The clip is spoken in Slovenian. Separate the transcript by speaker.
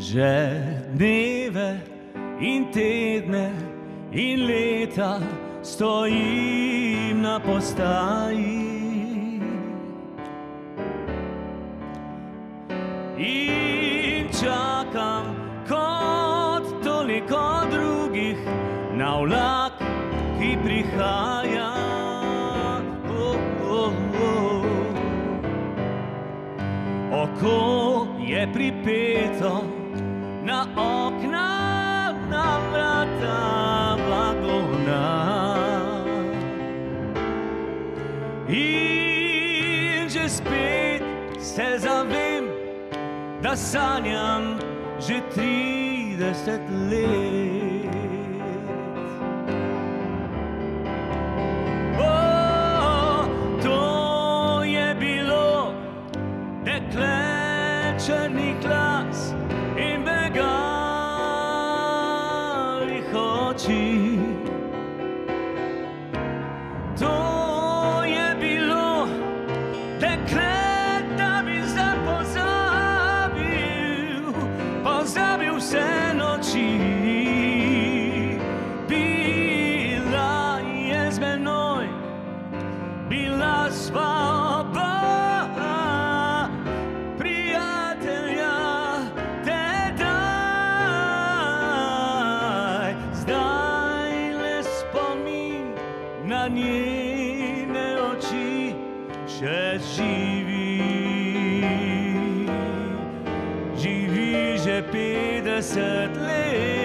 Speaker 1: Že dneve in tedne in leta stojim na postaji. In čakam kot toliko drugih na vlak, ki prihaja. Oh, oh, oh. Oko je pripeto na okna, na vrata vagona. In že spet se zavem, da sanjam že trideset let. Črnih glas in begalih oči. To je bilo dekle, da bi zdaj pozabil, pozabil vse noči. Bila je z menoj, bila sva njene oči še živi. Živi že petdeset let.